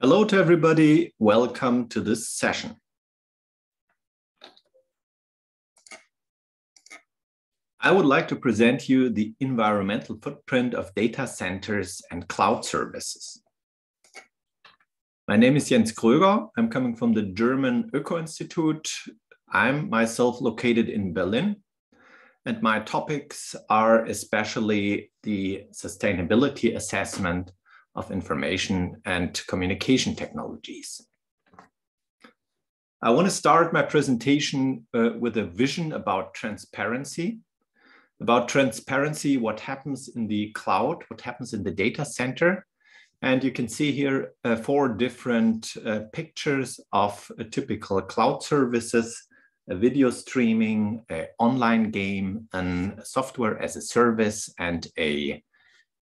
Hello to everybody. Welcome to this session. I would like to present you the environmental footprint of data centers and cloud services. My name is Jens Groeger. I'm coming from the German Öko Institute. I'm myself located in Berlin. And my topics are especially the sustainability assessment of information and communication technologies. I want to start my presentation uh, with a vision about transparency. About transparency, what happens in the cloud, what happens in the data center. And you can see here uh, four different uh, pictures of typical cloud services, a video streaming, an online game, and software as a service, and a,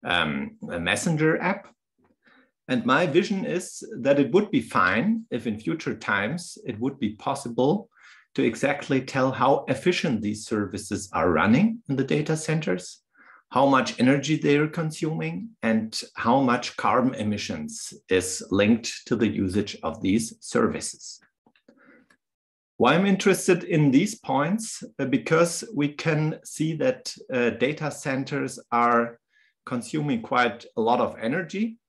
um, a messenger app. And my vision is that it would be fine if in future times it would be possible to exactly tell how efficient these services are running in the data centers, how much energy they are consuming, and how much carbon emissions is linked to the usage of these services. Why I'm interested in these points? Uh, because we can see that uh, data centers are consuming quite a lot of energy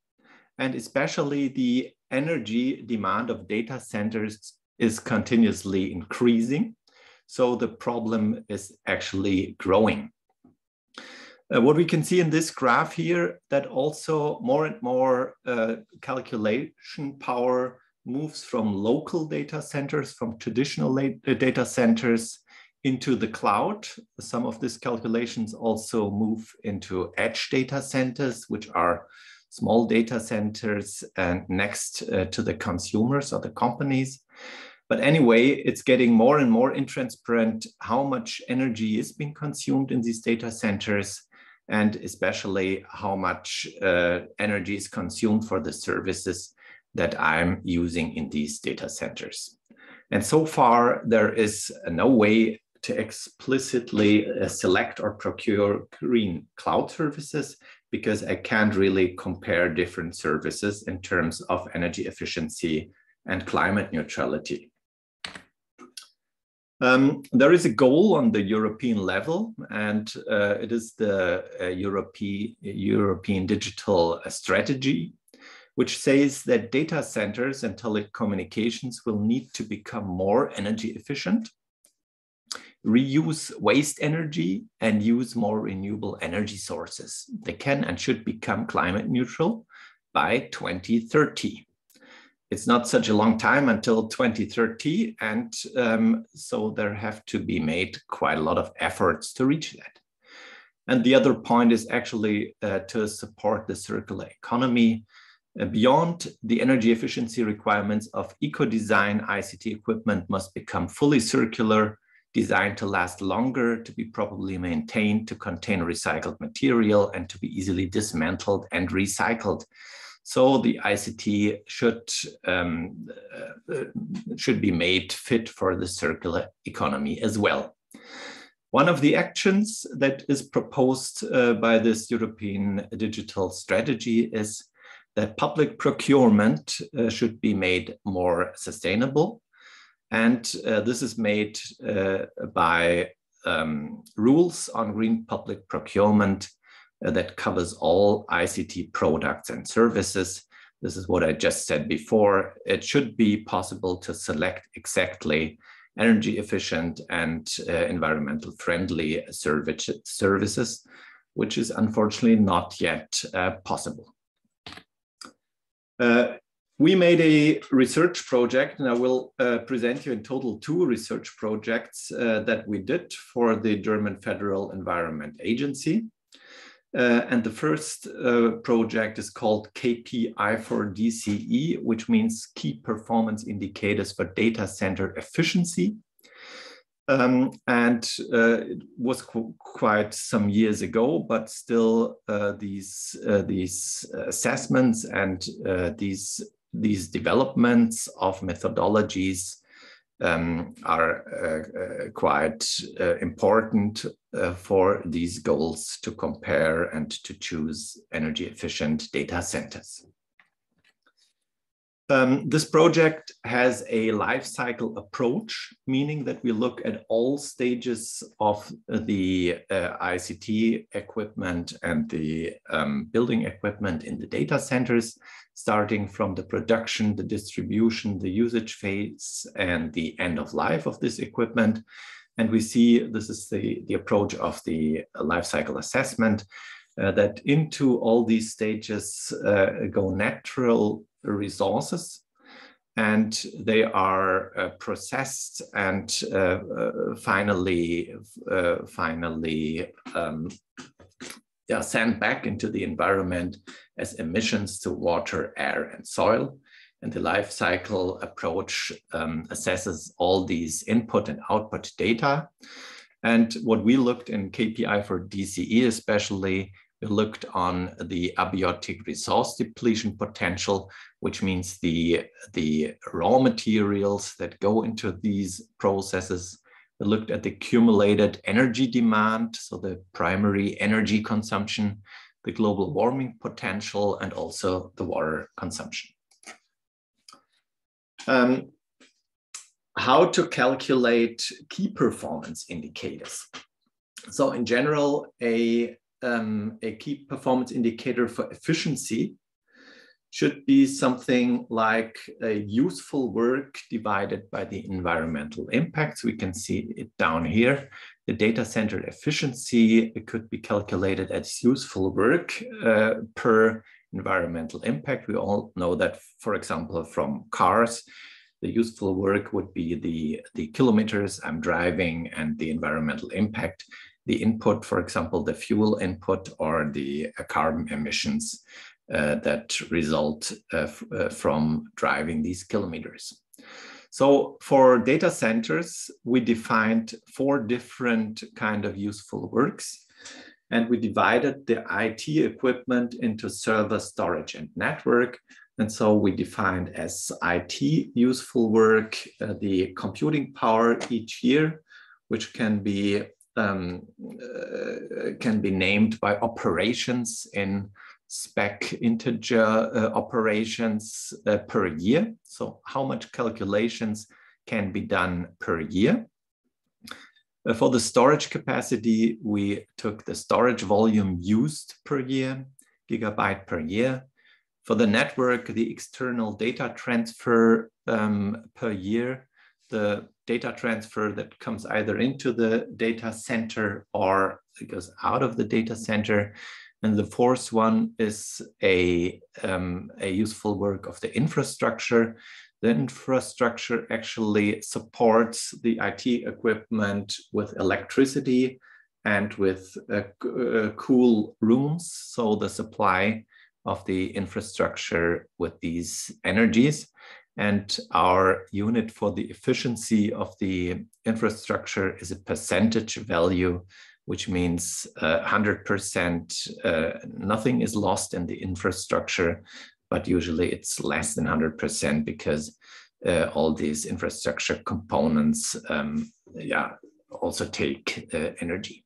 and especially the energy demand of data centers is continuously increasing. So the problem is actually growing. Uh, what we can see in this graph here, that also more and more uh, calculation power moves from local data centers, from traditional uh, data centers into the cloud. Some of these calculations also move into edge data centers, which are small data centers and next uh, to the consumers or the companies. But anyway, it's getting more and more intransparent how much energy is being consumed in these data centers and especially how much uh, energy is consumed for the services that I'm using in these data centers. And so far, there is no way to explicitly uh, select or procure green cloud services because I can't really compare different services in terms of energy efficiency and climate neutrality. Um, there is a goal on the European level, and uh, it is the uh, European, European digital strategy, which says that data centers and telecommunications will need to become more energy efficient reuse waste energy and use more renewable energy sources. They can and should become climate neutral by 2030. It's not such a long time until 2030, and um, so there have to be made quite a lot of efforts to reach that. And the other point is actually uh, to support the circular economy. Uh, beyond the energy efficiency requirements of eco-design, ICT equipment must become fully circular designed to last longer, to be properly maintained, to contain recycled material, and to be easily dismantled and recycled. So the ICT should, um, uh, should be made fit for the circular economy as well. One of the actions that is proposed uh, by this European digital strategy is that public procurement uh, should be made more sustainable and uh, this is made uh, by um, rules on green public procurement uh, that covers all ICT products and services. This is what I just said before. It should be possible to select exactly energy efficient and uh, environmental friendly service, services, which is unfortunately not yet uh, possible. Uh, we made a research project, and I will uh, present you in total two research projects uh, that we did for the German Federal Environment Agency. Uh, and the first uh, project is called KPI for DCE, which means Key Performance Indicators for Data Center Efficiency. Um, and uh, it was qu quite some years ago, but still uh, these, these assessments and these these developments of methodologies um, are uh, uh, quite uh, important uh, for these goals to compare and to choose energy efficient data centers. Um, this project has a life cycle approach, meaning that we look at all stages of the uh, ICT equipment and the um, building equipment in the data centers, starting from the production, the distribution, the usage phase, and the end of life of this equipment. And we see this is the, the approach of the life cycle assessment, uh, that into all these stages uh, go natural resources and they are uh, processed and uh, uh, finally uh, finally um, yeah, sent back into the environment as emissions to water, air, and soil. And the life cycle approach um, assesses all these input and output data. And what we looked in KPI for DCE especially we looked on the abiotic resource depletion potential, which means the, the raw materials that go into these processes. We looked at the accumulated energy demand, so the primary energy consumption, the global warming potential, and also the water consumption. Um, how to calculate key performance indicators. So in general, a um, a key performance indicator for efficiency should be something like a useful work divided by the environmental impacts. We can see it down here. The data center efficiency could be calculated as useful work uh, per environmental impact. We all know that, for example, from cars, the useful work would be the, the kilometers I'm driving and the environmental impact the input, for example, the fuel input or the uh, carbon emissions uh, that result uh, uh, from driving these kilometers. So for data centers, we defined four different kind of useful works. And we divided the IT equipment into server, storage, and network. And so we defined as IT useful work uh, the computing power each year, which can be um, uh, can be named by operations in spec integer uh, operations uh, per year. So how much calculations can be done per year. Uh, for the storage capacity, we took the storage volume used per year, gigabyte per year. For the network, the external data transfer um, per year, the data transfer that comes either into the data center or it goes out of the data center. And the fourth one is a, um, a useful work of the infrastructure. The infrastructure actually supports the IT equipment with electricity and with uh, uh, cool rooms. So the supply of the infrastructure with these energies. And our unit for the efficiency of the infrastructure is a percentage value, which means 100%, uh, uh, nothing is lost in the infrastructure, but usually it's less than 100% because uh, all these infrastructure components um, yeah, also take energy.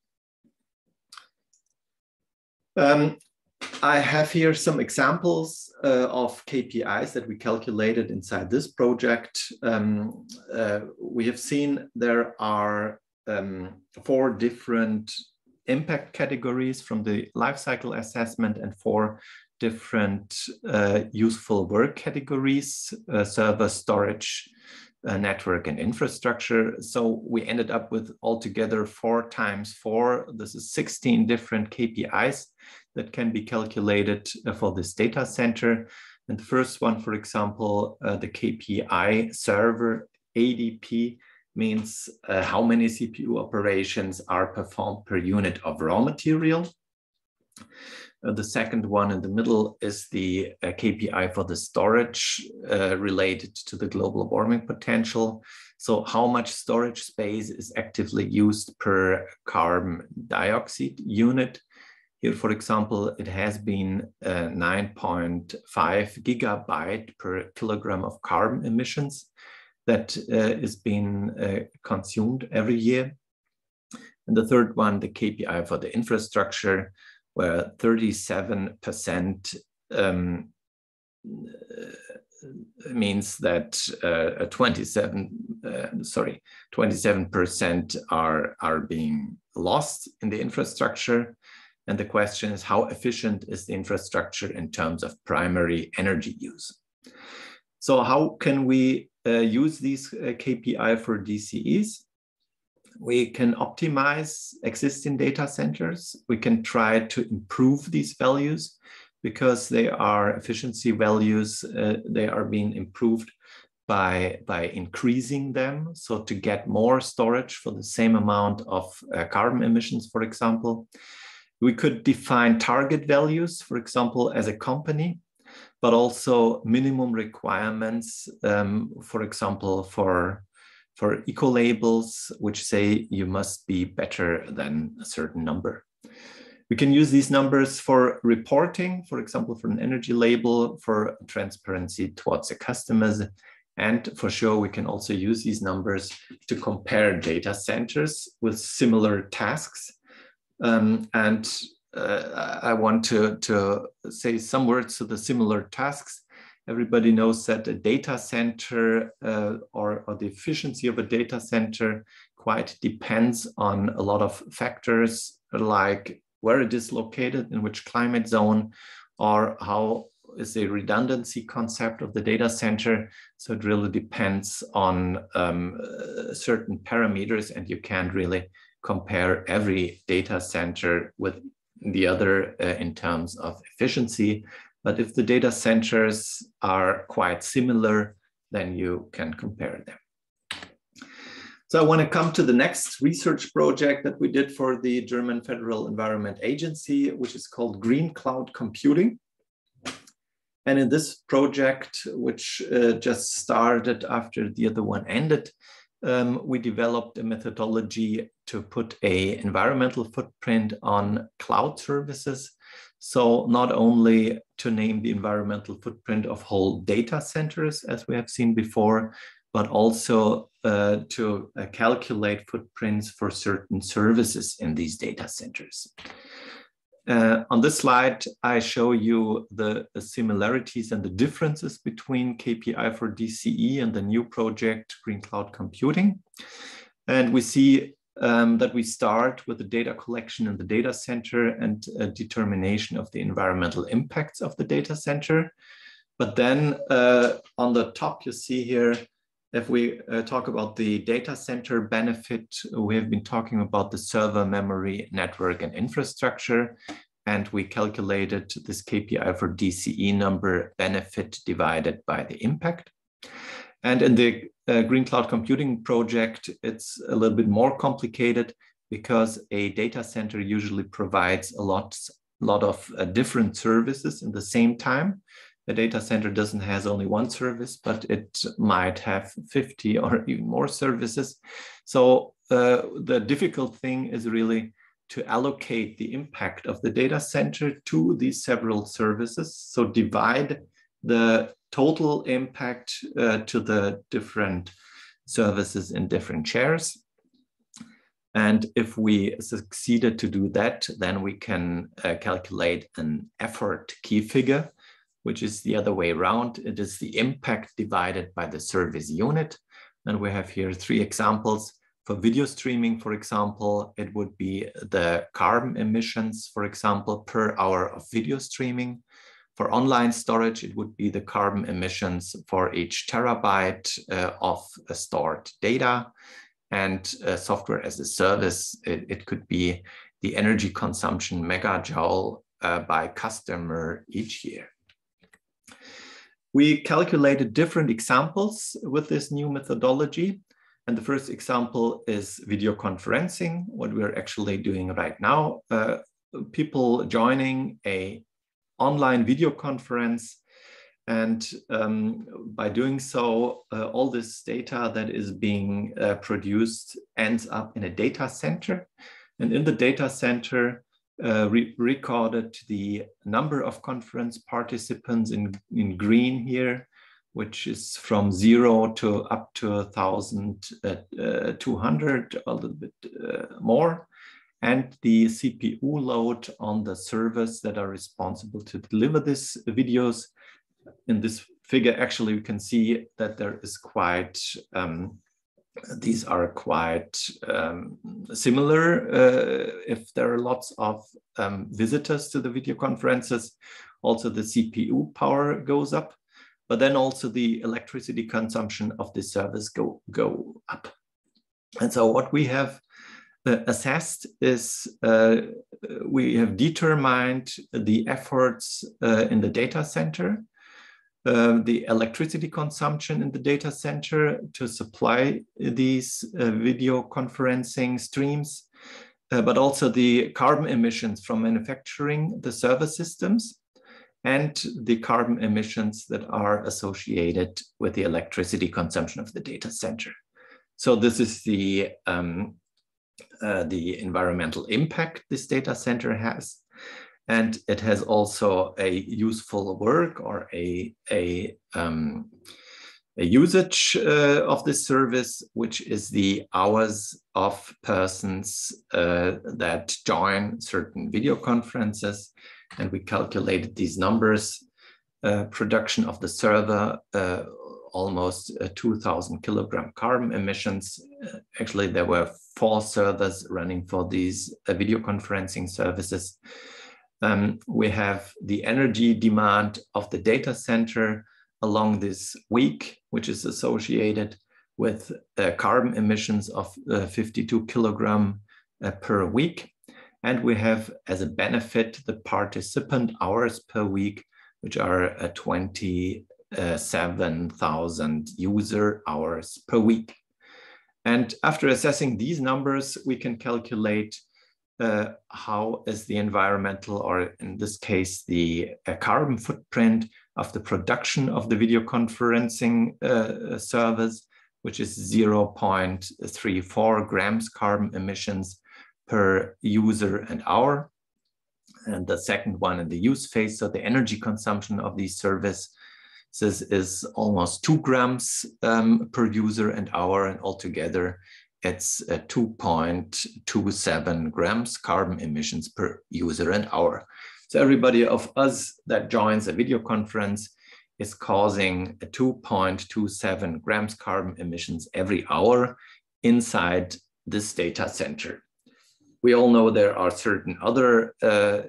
Um, I have here some examples uh, of KPIs that we calculated inside this project. Um, uh, we have seen there are um, four different impact categories from the life cycle assessment and four different uh, useful work categories, uh, server storage, uh, network and infrastructure. So we ended up with altogether four times four. This is 16 different KPIs that can be calculated uh, for this data center. And the first one, for example, uh, the KPI server ADP means uh, how many CPU operations are performed per unit of raw material. Uh, the second one in the middle is the uh, KPI for the storage uh, related to the global warming potential. So how much storage space is actively used per carbon dioxide unit. Here, for example, it has been uh, 9.5 gigabyte per kilogram of carbon emissions that uh, is being uh, consumed every year. And the third one, the KPI for the infrastructure, where 37% um, means that uh, 27, uh, sorry, 27% are, are being lost in the infrastructure. And the question is how efficient is the infrastructure in terms of primary energy use? So how can we uh, use these uh, KPI for DCEs? We can optimize existing data centers. We can try to improve these values because they are efficiency values. Uh, they are being improved by, by increasing them. So to get more storage for the same amount of uh, carbon emissions, for example. We could define target values, for example, as a company, but also minimum requirements, um, for example, for, for eco labels, which say you must be better than a certain number. We can use these numbers for reporting, for example, for an energy label, for transparency towards the customers. And for sure, we can also use these numbers to compare data centers with similar tasks. Um, and uh, I want to, to say some words to the similar tasks. Everybody knows that a data center uh, or, or the efficiency of a data center quite depends on a lot of factors like where it is located, in which climate zone, or how is the redundancy concept of the data center. So it really depends on um, certain parameters and you can't really compare every data center with the other uh, in terms of efficiency. But if the data centers are quite similar, then you can compare them. So I want to come to the next research project that we did for the German Federal Environment Agency, which is called Green Cloud Computing. And in this project, which uh, just started after the other one ended, um, we developed a methodology to put a environmental footprint on cloud services. So not only to name the environmental footprint of whole data centers, as we have seen before, but also uh, to uh, calculate footprints for certain services in these data centers. Uh, on this slide, I show you the, the, similarities and the differences between KPI for DCE and the new project, Green Cloud Computing. And we see um, that we start with the data collection in the data center and determination of the environmental impacts of the data center. But then uh, on the top, you see here if we uh, talk about the data center benefit, we have been talking about the server memory, network, and infrastructure. And we calculated this KPI for DCE number benefit divided by the impact. And in the uh, Green Cloud Computing project, it's a little bit more complicated because a data center usually provides a lot, lot of uh, different services in the same time a data center doesn't has only one service, but it might have 50 or even more services. So uh, the difficult thing is really to allocate the impact of the data center to these several services. So divide the total impact uh, to the different services in different shares. And if we succeeded to do that, then we can uh, calculate an effort key figure which is the other way around. It is the impact divided by the service unit. And we have here three examples. For video streaming, for example, it would be the carbon emissions, for example, per hour of video streaming. For online storage, it would be the carbon emissions for each terabyte uh, of uh, stored data. And uh, software as a service, it, it, could be the energy consumption megajoule uh, by customer each year. We calculated different examples with this new methodology. And the first example is video conferencing, what we're actually doing right now. Uh, people joining a online video conference and um, by doing so, uh, all this data that is being uh, produced ends up in a data center. And in the data center, uh, re recorded the number of conference participants in, in green here, which is from zero to up to 1,200, uh, a little bit uh, more, and the CPU load on the servers that are responsible to deliver these videos in this figure, actually, we can see that there is quite, um, these are quite um, similar uh, if there are lots of um, visitors to the video conferences. Also, the CPU power goes up, but then also the electricity consumption of the service go, go up. And so what we have assessed is uh, we have determined the efforts uh, in the data center, uh, the electricity consumption in the data center to supply these uh, video conferencing streams, but also the carbon emissions from manufacturing the server systems and the carbon emissions that are associated with the electricity consumption of the data center. So this is the, um, uh, the environmental impact this data center has. And it has also a useful work or a, a, um, a usage uh, of this service, which is the hours of persons uh, that join certain video conferences. And we calculated these numbers. Uh, production of the server uh, almost uh, 2000 kilogram carbon emissions. Uh, actually, there were four servers running for these uh, video conferencing services. Um, we have the energy demand of the data center along this week, which is associated with uh, carbon emissions of uh, 52 kilogram uh, per week. And we have as a benefit the participant hours per week, which are 20 uh, 7,000 user hours per week. And after assessing these numbers, we can calculate uh, how is the environmental, or in this case, the uh, carbon footprint of the production of the video conferencing uh, service, which is 0.34 grams carbon emissions per user and hour. And the second one in the use phase, so the energy consumption of these service this is almost two grams um, per user and hour, and altogether it's uh, 2.27 grams carbon emissions per user and hour. So everybody of us that joins a video conference is causing 2.27 grams carbon emissions every hour inside this data center. We all know there are certain other uh,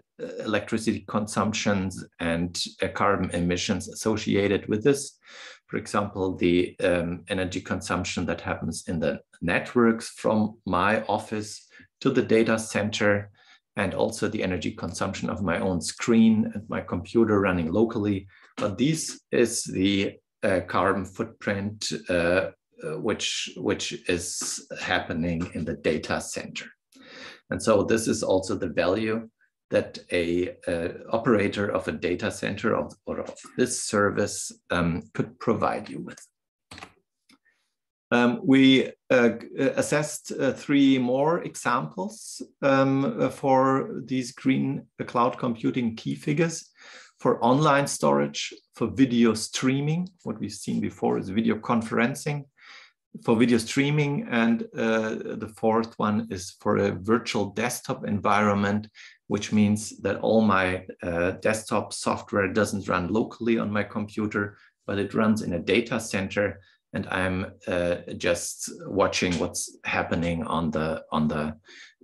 electricity consumptions and uh, carbon emissions associated with this. For example, the um, energy consumption that happens in the networks from my office to the data center, and also the energy consumption of my own screen and my computer running locally. But this is the uh, carbon footprint uh, uh which, which is happening in the data center. And so this is also the value that a, operator of a data center of, or of this service um, could provide you with. Um, we uh, assessed uh, three more examples um, for these green cloud computing key figures for online storage, for video streaming. What we've seen before is video conferencing, for video streaming. And uh, the fourth one is for a virtual desktop environment which means that all my uh, desktop software doesn't run locally on my computer, but it runs in a data center and I'm uh, just watching what's happening on the on the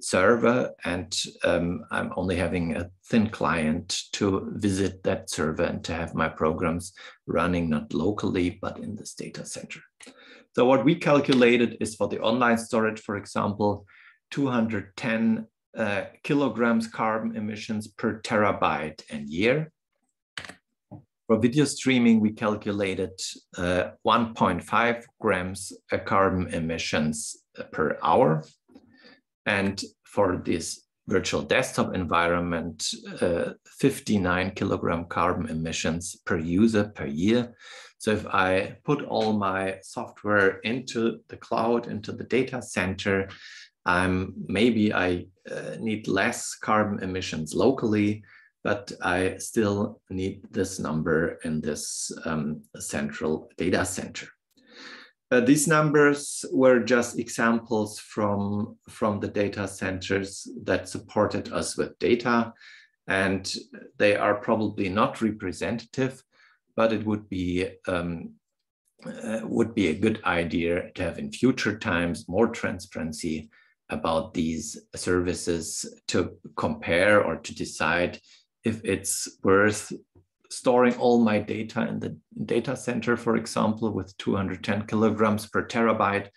server, and um, I'm only having a thin client to visit that server and to have my programs running not locally but in this data center. So what we calculated is for the online storage, for example, 210 uh, kilograms carbon emissions per terabyte and year. For video streaming, we calculated uh, 1.5 grams uh, carbon emissions uh, per hour. And for this virtual desktop environment, uh, 59 kilogram carbon emissions per user per year. So if I put all my software into the cloud, into the data center, um, maybe I uh, need less carbon emissions locally, but I still need this number in this um, central data center. Uh, these numbers were just examples from, from the data centers that supported us with data, and they are probably not representative, but it would be um, uh, would be a good idea to have in future times more transparency about these services to compare or to decide if it's worth storing all my data in the data center, for example, with 210 kilograms per terabyte,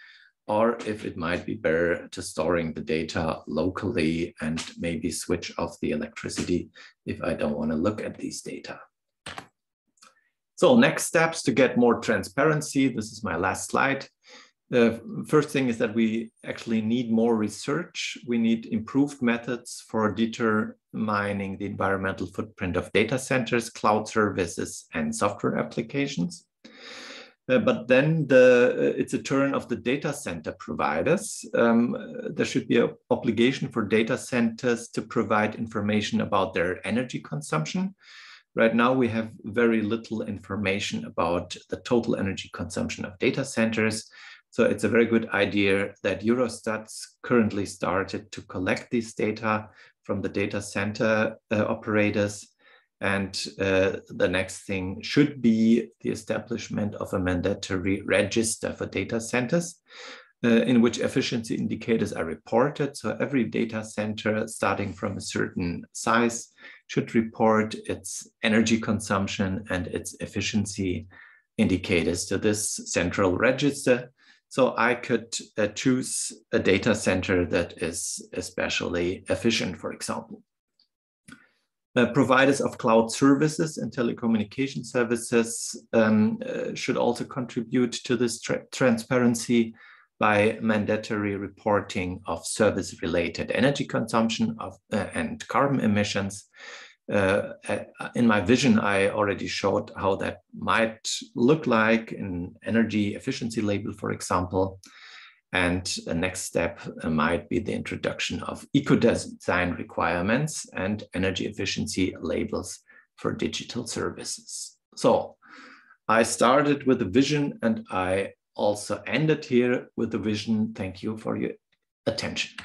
or if it might be better to storing the data locally and maybe switch off the electricity if I don't want to look at these data. So next steps to get more transparency. This is my last slide. The first thing is that we actually need more research. We need improved methods for determining the environmental footprint of data centers, cloud services, and software applications. Uh, but then the, uh, it's a turn of the data center providers. Um, there should be an obligation for data centers to provide information about their energy consumption. Right now, we have very little information about the total energy consumption of data centers. So it's a very good idea that Eurostats currently started to collect these data from the data center uh, operators. And uh, the next thing should be the establishment of a mandatory register for data centers uh, in which efficiency indicators are reported. So every data center starting from a certain size should report its energy consumption and its efficiency indicators to this central register. So I could uh, choose a data center that is especially efficient, for example. Uh, providers of cloud services and telecommunication services um, uh, should also contribute to this tra transparency by mandatory reporting of service-related energy consumption of, uh, and carbon emissions, uh, uh, in my vision, I already showed how that might look like in energy efficiency label, for example. And the next step uh, might be the introduction of eco-design requirements and energy efficiency labels for digital services. So I started with a vision and I also ended here with the vision. Thank you for your attention.